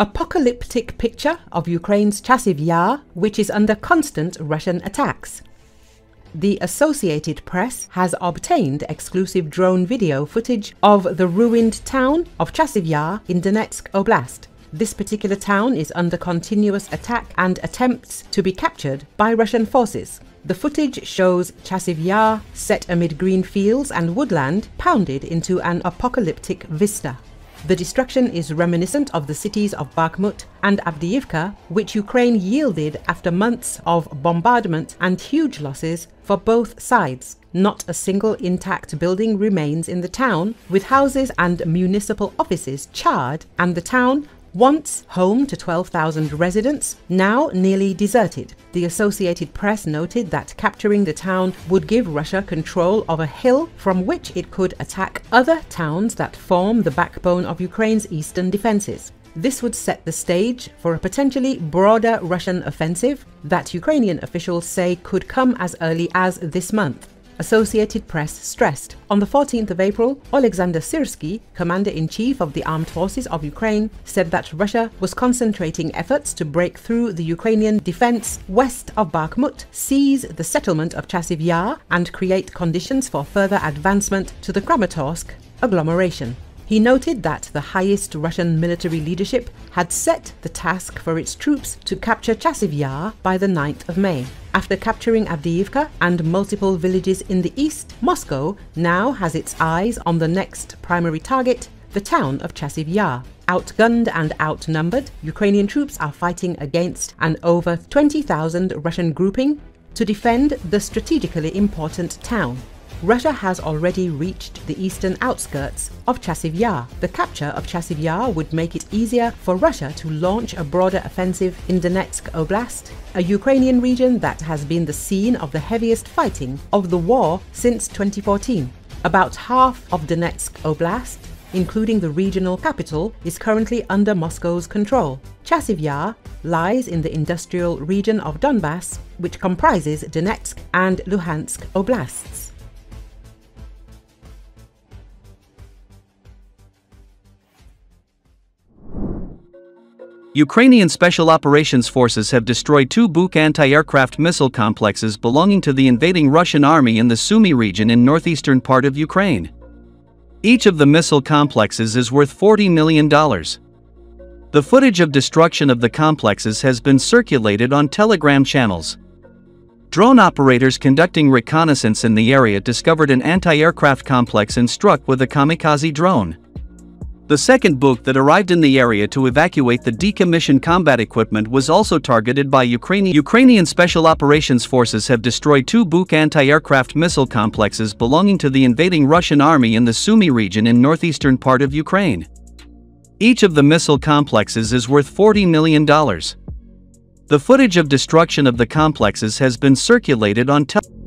apocalyptic picture of Ukraine's Chasiv Yar, which is under constant Russian attacks. The Associated Press has obtained exclusive drone video footage of the ruined town of Chasiv Yar in Donetsk Oblast. This particular town is under continuous attack and attempts to be captured by Russian forces. The footage shows Chasiv Yar set amid green fields and woodland pounded into an apocalyptic vista. The destruction is reminiscent of the cities of Bakhmut and Avdiivka, which Ukraine yielded after months of bombardment and huge losses for both sides. Not a single intact building remains in the town, with houses and municipal offices charred, and the town once home to 12,000 residents, now nearly deserted. The Associated Press noted that capturing the town would give Russia control of a hill from which it could attack other towns that form the backbone of Ukraine's eastern defenses. This would set the stage for a potentially broader Russian offensive that Ukrainian officials say could come as early as this month. Associated Press stressed. On the 14th of April, Alexander Syrsky, commander-in-chief of the armed forces of Ukraine, said that Russia was concentrating efforts to break through the Ukrainian defense west of Bakhmut, seize the settlement of Chasiv Yar, and create conditions for further advancement to the Kramatorsk agglomeration. He noted that the highest Russian military leadership had set the task for its troops to capture Chasiv Yar by the 9th of May. After capturing Avdiivka and multiple villages in the east, Moscow now has its eyes on the next primary target, the town of Chasiv Yar. Outgunned and outnumbered, Ukrainian troops are fighting against an over 20,000 Russian grouping to defend the strategically important town. Russia has already reached the eastern outskirts of Chasiv Yar. The capture of Chasiv Yar would make it easier for Russia to launch a broader offensive in Donetsk Oblast, a Ukrainian region that has been the scene of the heaviest fighting of the war since 2014. About half of Donetsk Oblast including the regional capital, is currently under Moscow's control. Chasiv Yar lies in the industrial region of Donbass, which comprises Donetsk and Luhansk oblasts. Ukrainian Special Operations Forces have destroyed two Buk anti-aircraft missile complexes belonging to the invading Russian army in the Sumy region in northeastern part of Ukraine. Each of the missile complexes is worth $40 million. The footage of destruction of the complexes has been circulated on Telegram channels. Drone operators conducting reconnaissance in the area discovered an anti-aircraft complex and struck with a kamikaze drone. The second Buk that arrived in the area to evacuate the decommissioned combat equipment was also targeted by Ukrainian. Ukrainian Special Operations Forces have destroyed two Buk anti-aircraft missile complexes belonging to the invading Russian army in the Sumy region in northeastern part of Ukraine. Each of the missile complexes is worth $40 million. The footage of destruction of the complexes has been circulated on television.